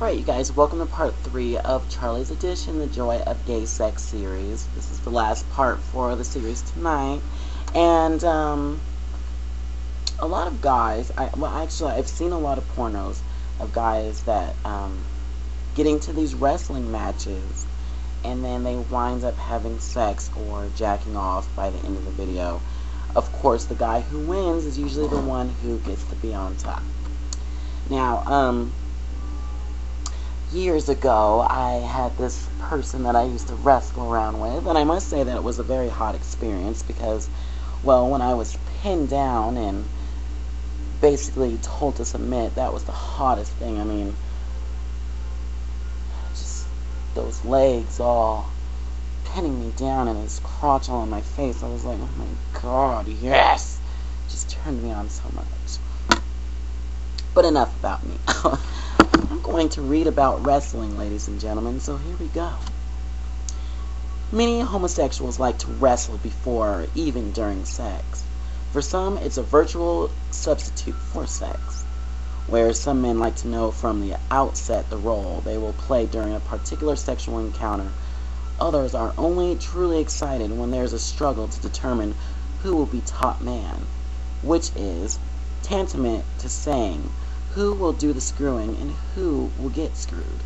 Alright, you guys, welcome to part 3 of Charlie's Edition, the Joy of Gay Sex series. This is the last part for the series tonight. And, um, a lot of guys, I, well, actually, I've seen a lot of pornos of guys that, um, get into these wrestling matches and then they wind up having sex or jacking off by the end of the video. Of course, the guy who wins is usually the one who gets to be on top. Now, um, years ago, I had this person that I used to wrestle around with, and I must say that it was a very hot experience because, well, when I was pinned down and basically told to submit, that was the hottest thing. I mean, just those legs all pinning me down and his crotch all on my face. I was like, oh my god, yes! Just turned me on so much. But enough about me. Going to read about wrestling, ladies and gentlemen, so here we go. Many homosexuals like to wrestle before or even during sex. For some, it's a virtual substitute for sex, where some men like to know from the outset the role they will play during a particular sexual encounter. Others are only truly excited when there's a struggle to determine who will be top man, which is tantamount to saying who will do the screwing and who will get screwed.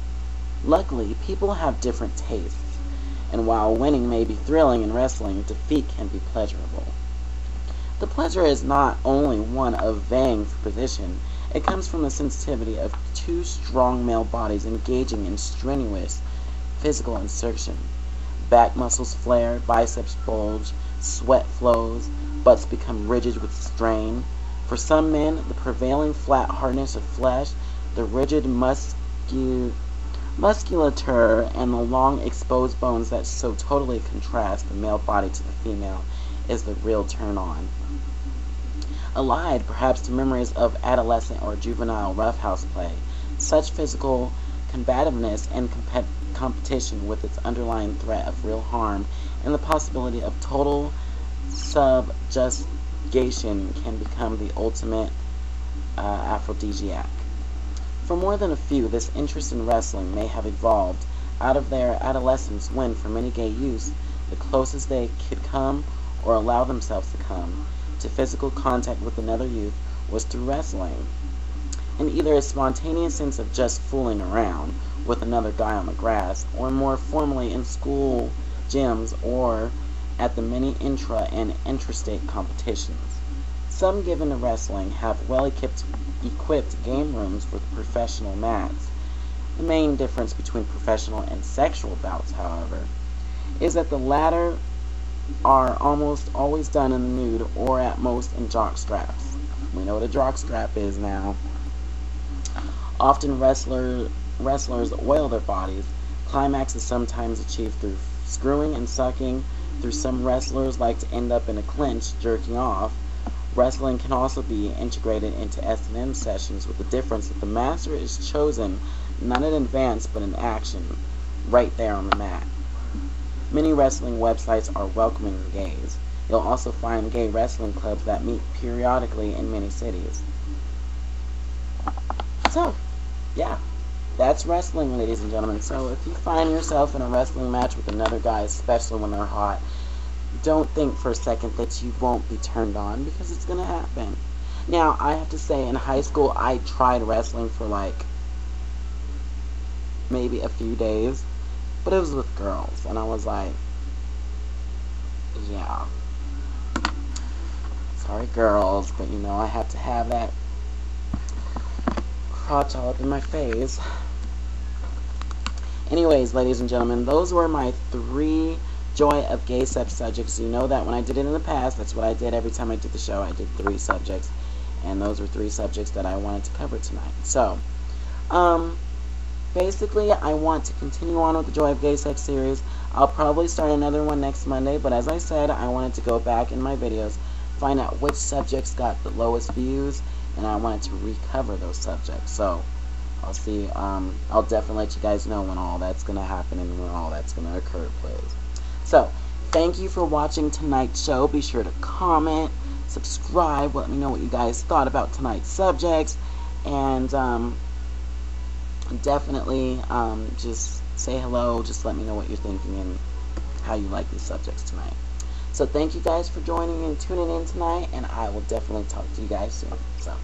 Luckily, people have different tastes, and while winning may be thrilling in wrestling, defeat can be pleasurable. The pleasure is not only one of vying for position, it comes from the sensitivity of two strong male bodies engaging in strenuous physical insertion. Back muscles flare, biceps bulge, sweat flows, butts become rigid with strain, for some men, the prevailing flat hardness of flesh, the rigid muscu musculature, and the long exposed bones that so totally contrast the male body to the female is the real turn on. Allied, perhaps, to memories of adolescent or juvenile roughhouse play, such physical combativeness and compet competition with its underlying threat of real harm and the possibility of total subjust Gation can become the ultimate uh, aphrodisiac. For more than a few, this interest in wrestling may have evolved out of their adolescence when, for many gay youths, the closest they could come, or allow themselves to come, to physical contact with another youth was through wrestling. In either a spontaneous sense of just fooling around with another guy on the grass, or more formally in school gyms or at the many intra and interstate competitions. Some given to wrestling have well equipped, equipped game rooms with professional mats. The main difference between professional and sexual bouts, however, is that the latter are almost always done in the nude or at most in jock straps. We know what a jock strap is now. Often wrestler, wrestlers oil their bodies. Climax is sometimes achieved through screwing and sucking, through some wrestlers like to end up in a clinch jerking off. Wrestling can also be integrated into S&M sessions with the difference that the master is chosen not in advance but in action, right there on the mat. Many wrestling websites are welcoming gays. You'll also find gay wrestling clubs that meet periodically in many cities. So, yeah, that's wrestling, ladies and gentlemen. So if you find yourself in a wrestling match with another guy, especially when they're hot, don't think for a second that you won't be turned on because it's going to happen. Now, I have to say, in high school, I tried wrestling for like maybe a few days, but it was with girls, and I was like, yeah. Sorry, girls, but you know, I have to have that crotch all up in my face. Anyways, ladies and gentlemen, those were my three joy of gay sex subjects. You know that when I did it in the past, that's what I did every time I did the show. I did three subjects, and those were three subjects that I wanted to cover tonight. So, um, basically, I want to continue on with the Joy of Gay Sex series. I'll probably start another one next Monday, but as I said, I wanted to go back in my videos, find out which subjects got the lowest views, and I wanted to recover those subjects. So, I'll see, um, I'll definitely let you guys know when all that's going to happen and when all that's going to occur, please. So, thank you for watching tonight's show. Be sure to comment, subscribe, let me know what you guys thought about tonight's subjects, and um, definitely um, just say hello. Just let me know what you're thinking and how you like these subjects tonight. So thank you guys for joining and tuning in tonight, and I will definitely talk to you guys soon. So.